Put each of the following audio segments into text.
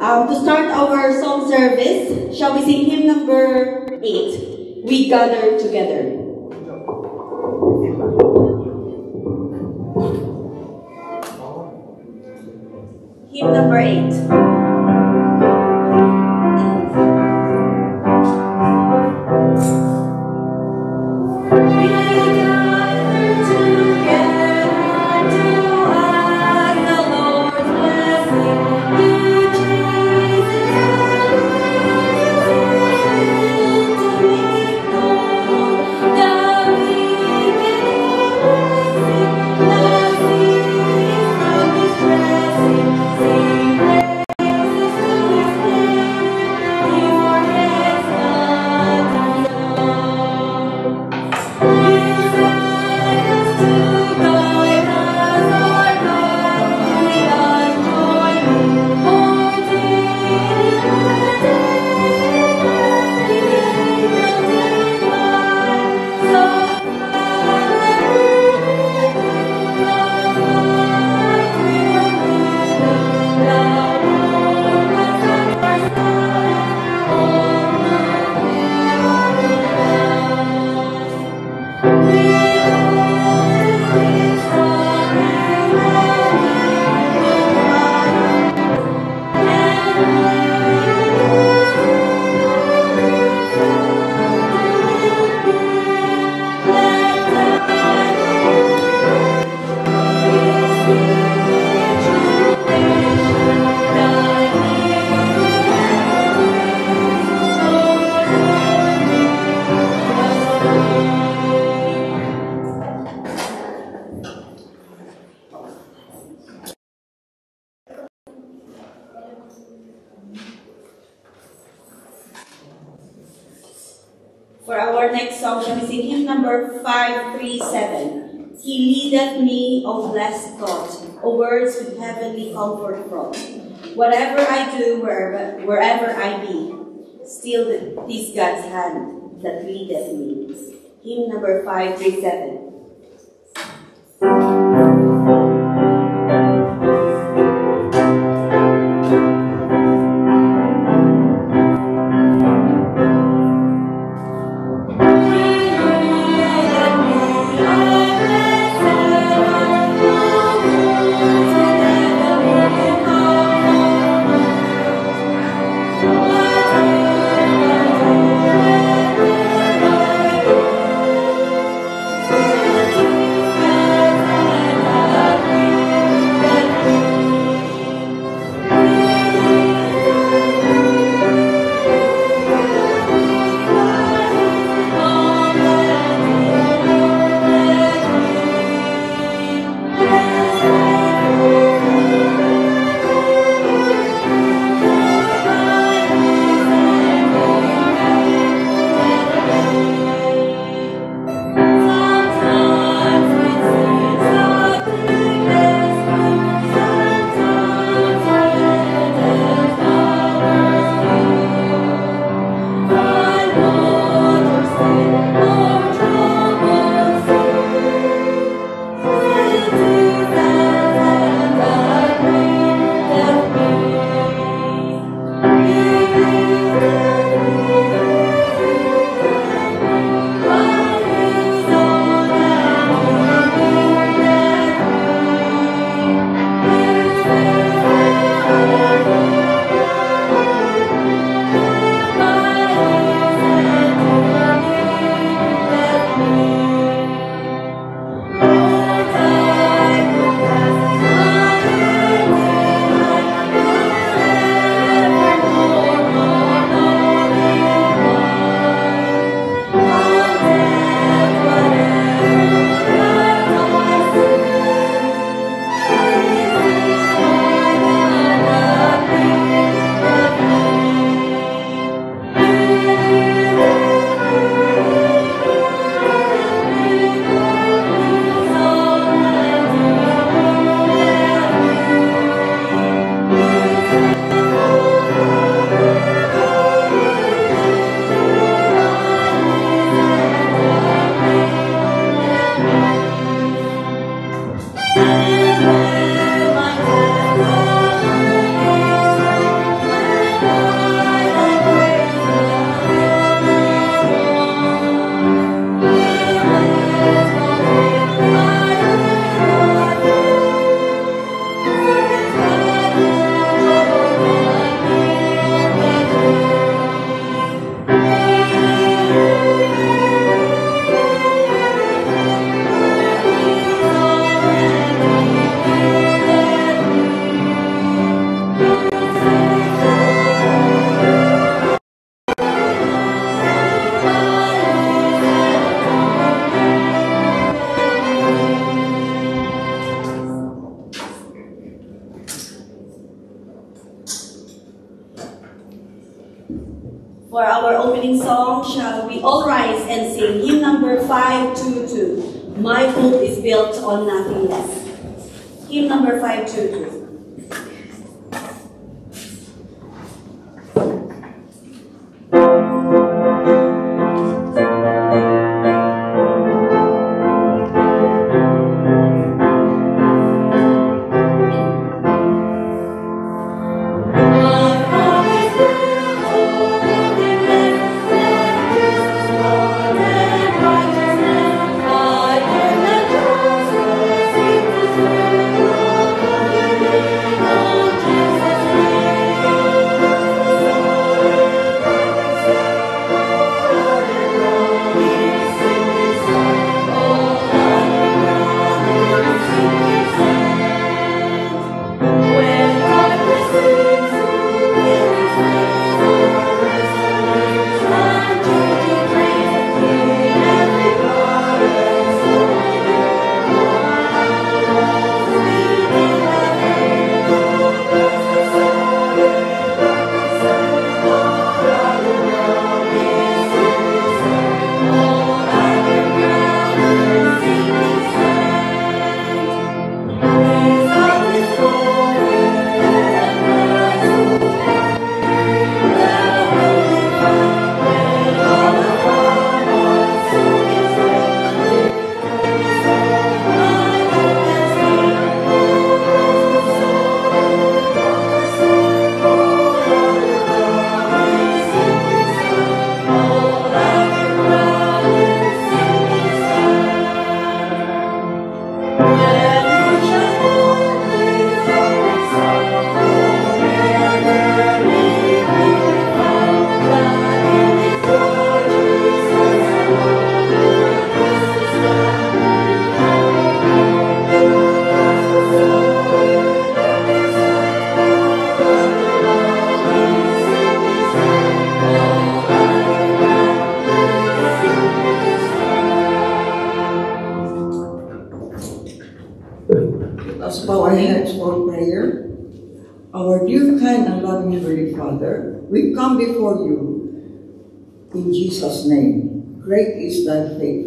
Um, to start our song service, shall we sing hymn number 8, We Gather Together. Hymn number 8. Leadeth me, O blessed God, O words with heavenly comfort from. Whatever I do, wherever, wherever I be, still this God's hand that leadeth me. Hymn number 537. 522, My Hope is Built on Nothing Less. Hymn number 522.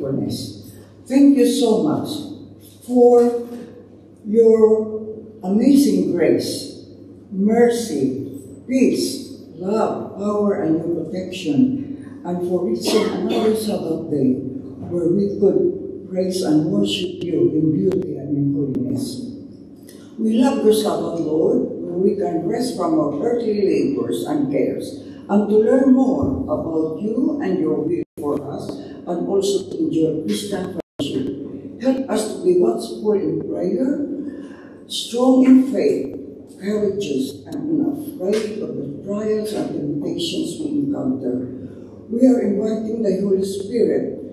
Thank you so much for your amazing grace, mercy, peace, love, power, and your protection, and for reaching another Sabbath day where we could praise and worship you in beauty and in holiness. We love your Sabbath, Lord, where we can rest from our earthly labors and cares, and to learn more about you and your will and also to enjoy Christian Help us to be watchful in prayer, strong in faith, courageous, and unafraid of the trials and temptations we encounter. We are inviting the Holy Spirit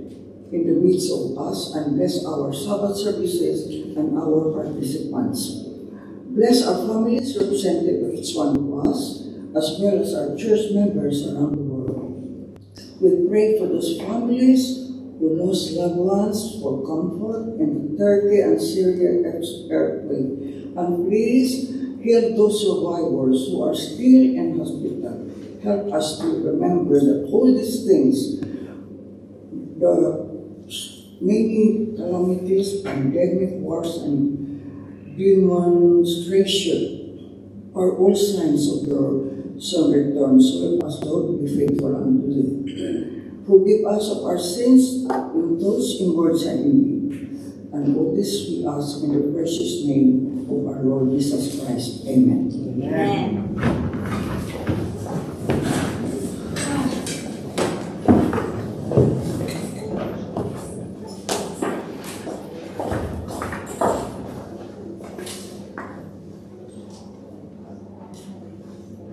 in the midst of us and bless our Sabbath services and our participants. Bless our families represented each one of us, as well as our church members around. We pray for those families who lost loved ones for comfort in the Turkey and Syria earthquake. And please heal those survivors who are still in hospital. Help us to remember that all these things, the many calamities, pandemic, wars, and demonstration are all signs of your son return. So help us, Lord, to be faithful unto thee. Forgive us of our sins in those in words and in deed. And all this we ask in the precious name of our Lord Jesus Christ. Amen. Amen.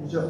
就。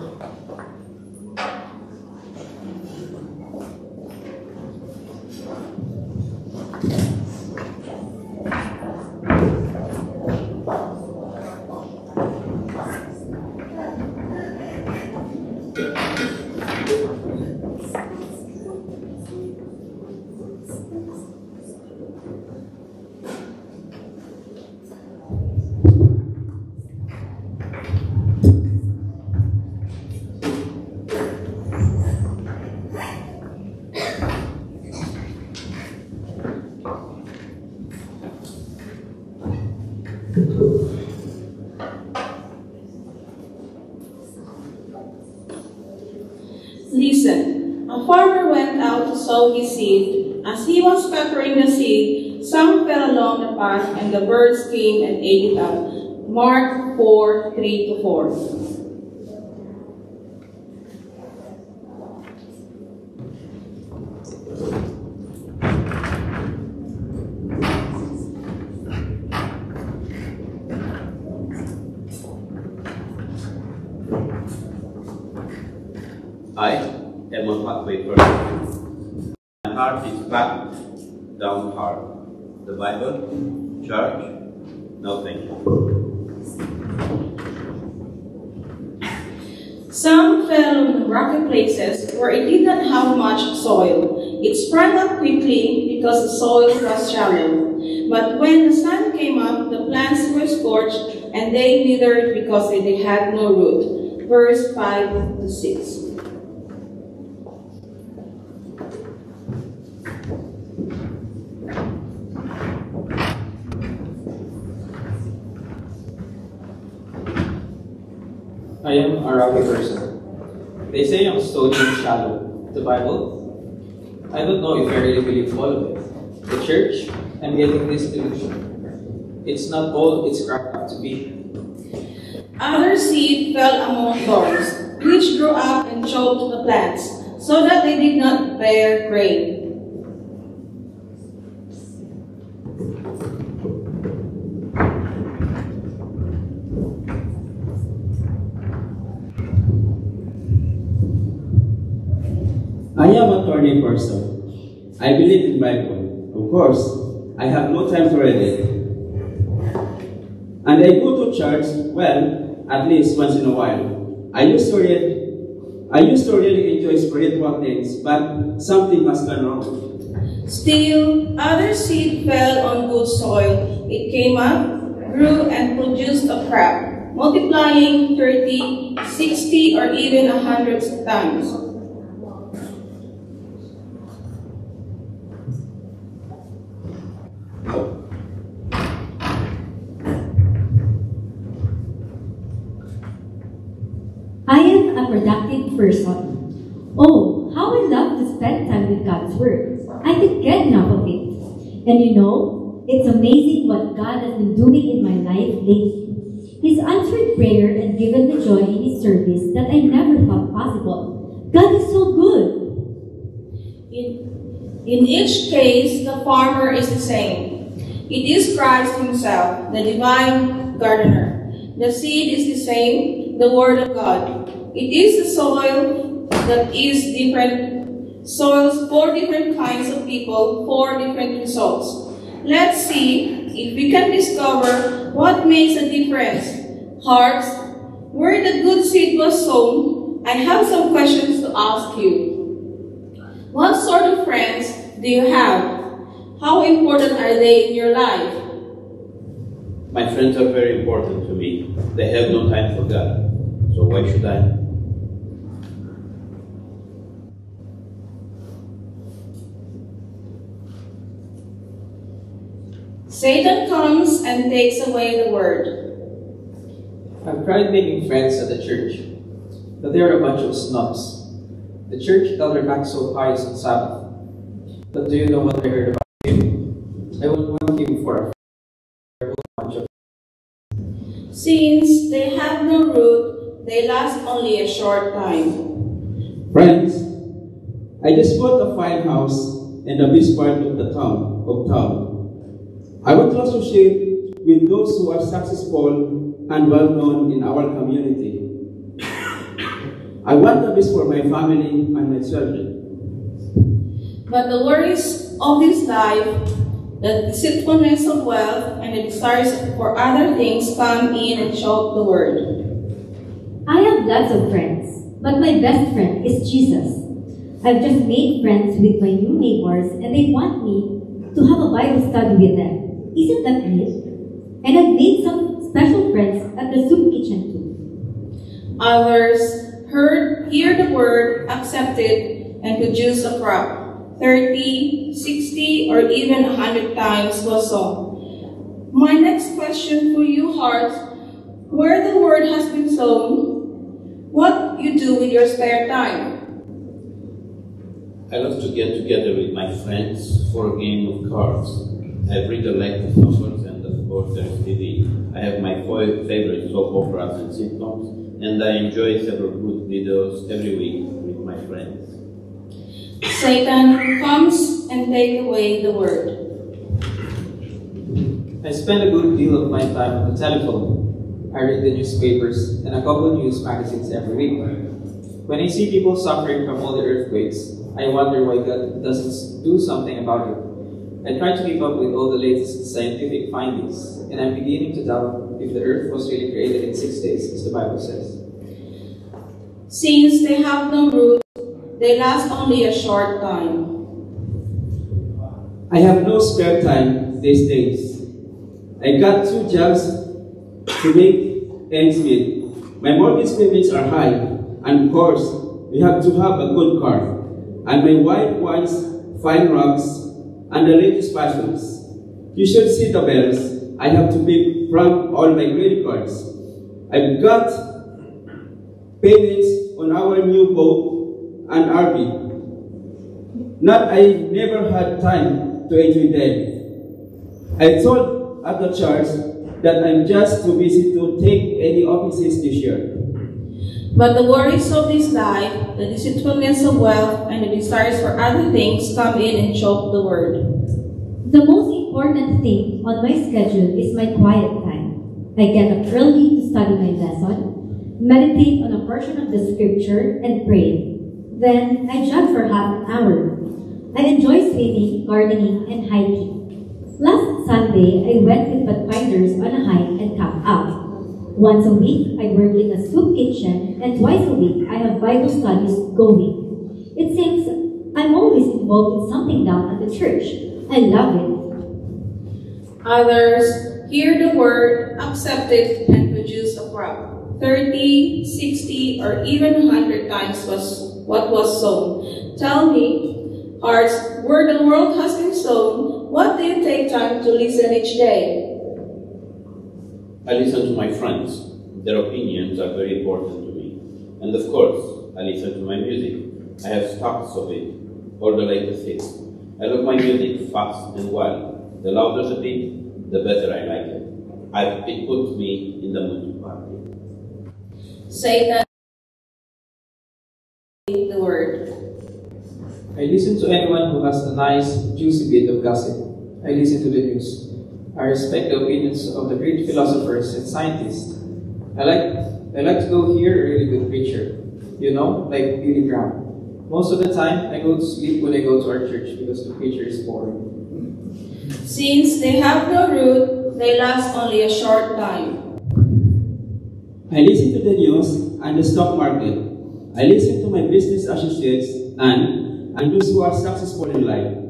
Listen, a farmer went out to sow his seed. As he was scattering the seed, some fell along the path, and the birds came and ate it up. Mark 4 3 to 4. Soil. It sprang up quickly because the soil was shallow. But when the sun came up, the plants were scorched and they withered because they had no root. Verse 5 to 6. I am a rocky person. They say I'm stony and shallow. The Bible? I don't know if I really believe all of it. The church? I'm getting this delusion. It's not all it's cracked up to be. Other seed fell among thorns, which grew up and choked the plants, so that they did not bear grain. Am a thorny person. I believe in Bible. Of course, I have no time to read it. And I go to church, well, at least once in a while. I used to read I used to really enjoy spiritual things, but something has gone wrong. Still, other seed fell on good soil. It came up, grew, and produced a crop, multiplying 30, 60, or even a hundred times. Productive person. Oh, how I love to spend time with God's Word. I can't get enough of it. And you know, it's amazing what God has been doing in my life lately. He's answered prayer and given the joy in His service that I never thought possible. God is so good. In, in each case, the farmer is the same. It is Christ Himself, the divine gardener. The seed is the same, the Word of God. It is the soil that is different soils for different kinds of people for different results. Let's see if we can discover what makes a difference. Hearts, where the good seed was sown, I have some questions to ask you. What sort of friends do you have? How important are they in your life? My friends are very important to me. They have no time for God. So why should I? Satan comes and takes away the word. I've tried making friends at the church, but they're a bunch of snobs. The church elder acts so pious on Sabbath. But do you know what I heard about him? I would want him for a bunch of Since they have no root, they last only a short time. Friends, I just bought a fine house in the best part of the town of town. I want to associate with those who are successful and well known in our community. I want the best for my family and my children. But the worries of this life, the deceitfulness of wealth, and the desires for other things come in and choke the word. I have lots of friends, but my best friend is Jesus. I've just made friends with my new neighbors and they want me to have a Bible study with them. Isn't that great? And I've made some special friends at the soup kitchen too. Others heard, hear the word, accepted, and produce a crop. 30, 60, or even 100 times was sown. My next question for you, hearts, where the word has been sown, what you do with your spare time? I love to get together with my friends for a game of cards. I read the of novels and of course there's TV. I have my favorite soap operas and sitcoms, and I enjoy several good videos every week with my friends. Satan comes and take away the word. I spend a good deal of my time on the telephone. I read the newspapers and a couple of news magazines every week. When I see people suffering from all the earthquakes, I wonder why God doesn't do something about it. I try to keep up with all the latest scientific findings, and I'm beginning to doubt if the earth was really created in six days, as the Bible says. Since they have no root, they last only a short time. I have no spare time these days. I got two jobs to make ends meet. My mortgage payments are high, and of course, we have to have a good car. And my wife wants fine rugs and the latest fashions. You should see the bills I have to pay from all my credit cards. I've got payments on our new boat and RV. Not I never had time to enjoy them. I told at the church that I'm just too busy to take any offices this year. But the worries of this life, the deceitfulness of wealth, and the desires for other things come in and choke the word. The most important thing on my schedule is my quiet time. I get up early to study my lesson, meditate on a portion of the scripture, and pray. Then I jog for half an hour. I enjoy swimming, gardening, and hiking. Last Sunday, I went with pathfinders on a hike and camped out. Once a week, I work in a soup kitchen, and twice a week, I have Bible studies going. It seems I'm always involved in something down at the church. I love it. Others hear the word, accept it, and produce a crop. 30, 60, or even 100 times was what was sown. Tell me, hearts, where the world has been sown, what do you take time to listen each day? I listen to my friends. Their opinions are very important to me. And of course, I listen to my music. I have stocks of it, or the latest hits. I love my music fast and wild. The louder the beat, the better I like it. I, it puts me in the mood to party. Satan the word. I listen to anyone who has a nice, juicy bit of gossip. I listen to the news. I respect the opinions of the great philosophers and scientists. I like I like to go hear a really good preacher. You know, like Billy Graham. Most of the time, I go to sleep when I go to our church because the preacher is boring. Since they have no root, they last only a short time. I listen to the news and the stock market. I listen to my business associates and, and those who are successful in life.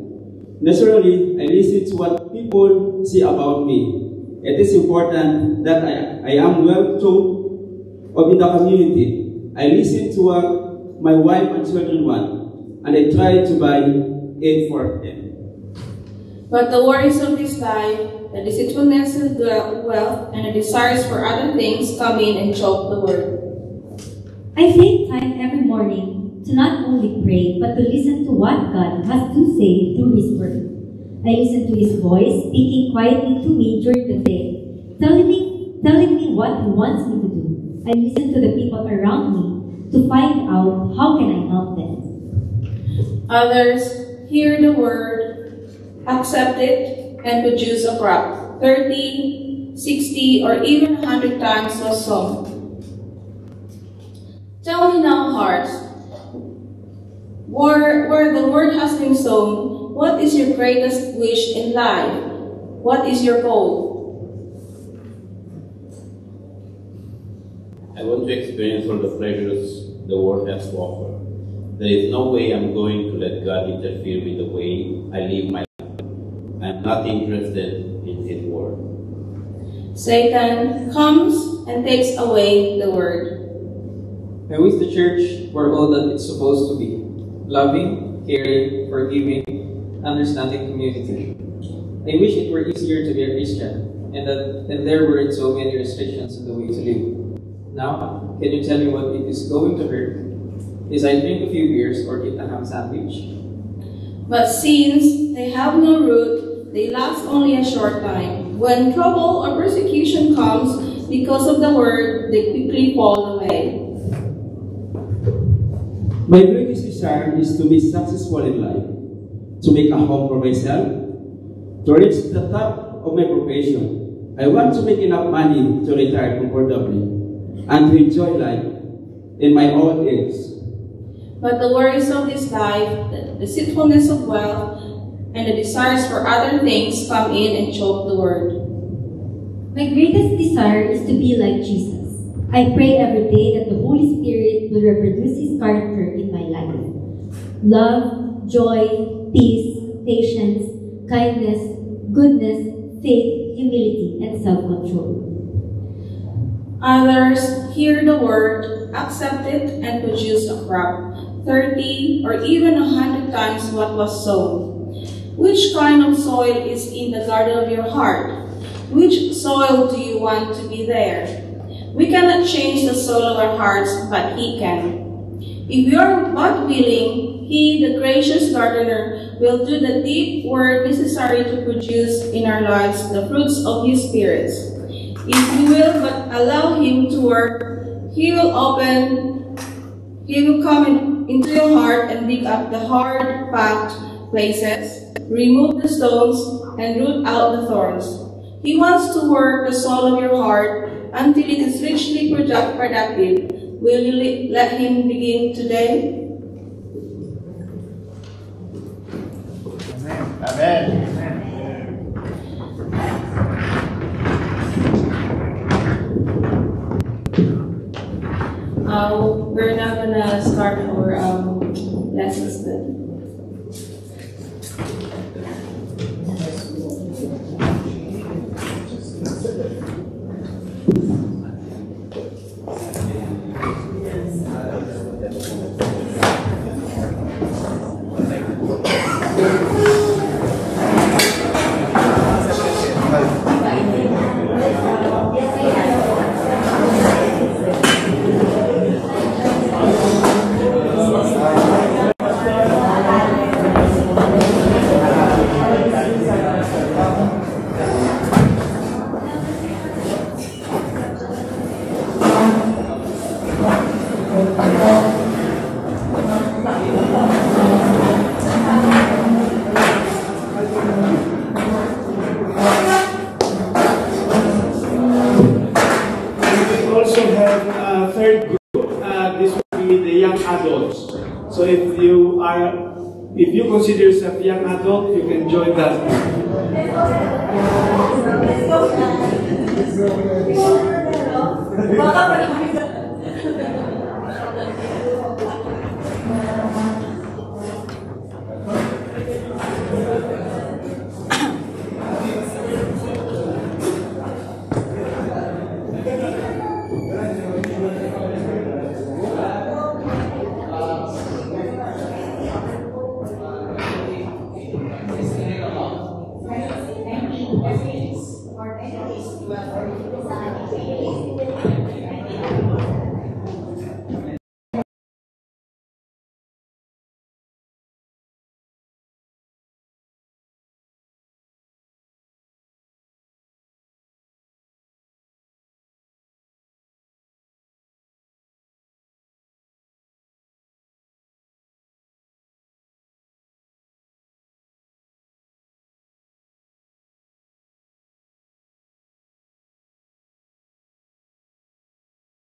Naturally, I listen to what people say about me. It is important that I, I am well told of in the community. I listen to what my wife and children want, and I try to buy it for them. But the worries of this life, the deceitfulness of the wealth, and the desires for other things come in and choke the word. I take time every morning to not only pray, but to listen to what God has to say through His Word. I listen to His voice speaking quietly to me during the day, telling me, telling me what He wants me to do. I listen to the people around me to find out how can I help them. Others hear the word, accept it, and produce a crop. 30, 60, or even 100 times was sown. Tell me now, hearts, where, where the word has been sown, what is your greatest wish in life? What is your goal? I want to experience all the pleasures the world has to offer. There is no way I'm going to let God interfere with the way I live my life. I'm not interested in His word. Satan comes and takes away the word. I wish the church were all that it's supposed to be loving, caring, forgiving, understanding community. I wish it were easier to be a Christian and that and there weren't so many restrictions in the way to live. Now, can you tell me what it is going to hurt? Is I drink a few beers or eat a ham sandwich? But since they have no root, they last only a short time. When trouble or persecution comes because of the word, they quickly fall away. My greatest desire is to be successful in life, to make a home for myself, to reach the top of my profession. I want to make enough money to retire comfortably and to enjoy life in my old age. But the worries of this life, the deceitfulness of wealth, and the desires for other things come in and choke the word. My greatest desire is to be like Jesus. I pray every day that the Holy Spirit will reproduce His character in my life. Love, joy, peace, patience, kindness, goodness, faith, humility, and self-control. Others hear the word, accept it, and produce a crop, 30 or even a hundred times what was sown. Which kind of soil is in the garden of your heart? Which soil do you want to be there? We cannot change the soul of our hearts, but He can. If we are but willing, He, the gracious gardener, will do the deep work necessary to produce in our lives the fruits of His Spirit. If we will but allow Him to work, He will open, He will come in, into your heart and dig up the hard, packed places, remove the stones, and root out the thorns. He wants to work the soul of your heart until it is richly productive. Will you let him begin today? Amen. Uh, you consider yourself young adult, you can join that